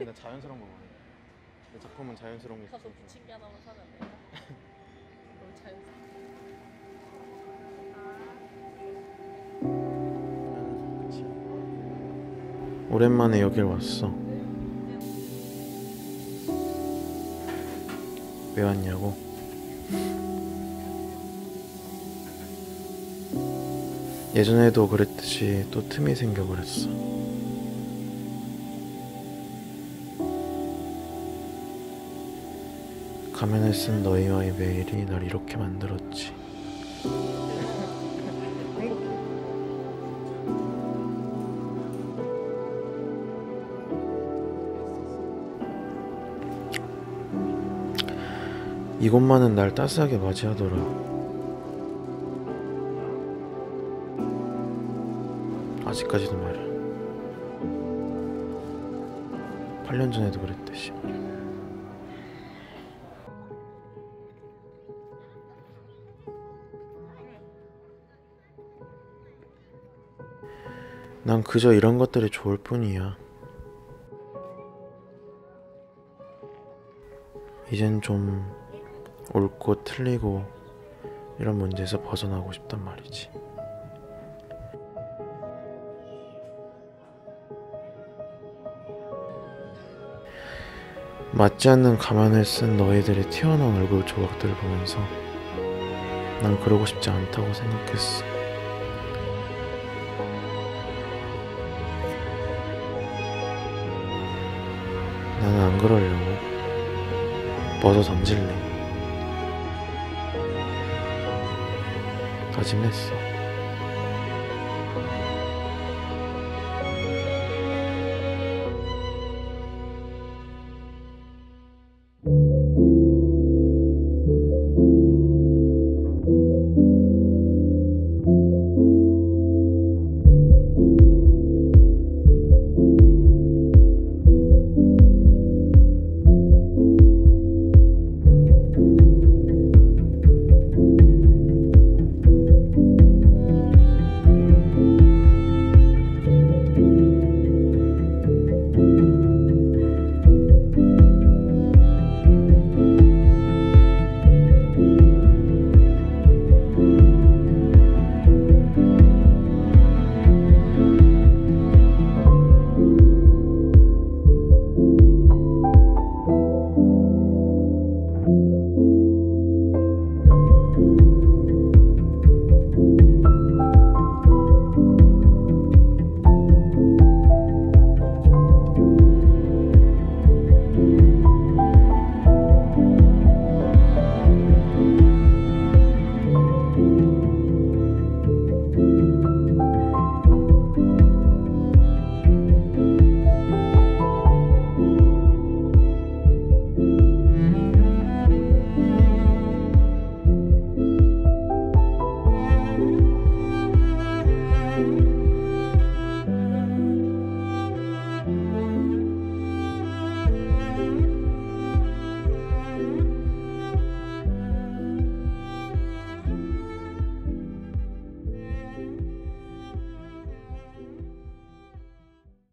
근데 나 자연스러운 거 원해. 내 작품은 자연스러운 게 가서. 붙인 게 하나만 사면 안 돼? 너무 자연스러워. 오랜만에 여길 왔어. 왜 왔냐고? 예전에도 그랬듯이 또 틈이 생겨버렸어. 가면을 쓴 너희와의 매일이 날 이렇게 만들었지. 이곳만은 날 따스하게 맞이하더라. 아직까지도 말이야. 8년 전에도 그랬듯이. 난 그저 이런 것들이 좋을 뿐이야. 이젠 좀 옳고 틀리고 이런 문제에서 벗어나고 싶단 말이지. 맞지 않는 가면을 쓴 너희들의 튀어나온 얼굴 조각들을 보면서 난 그러고 싶지 않다고 생각했어. 나는 안 그러려고 벗어 던질래. 다짐했어.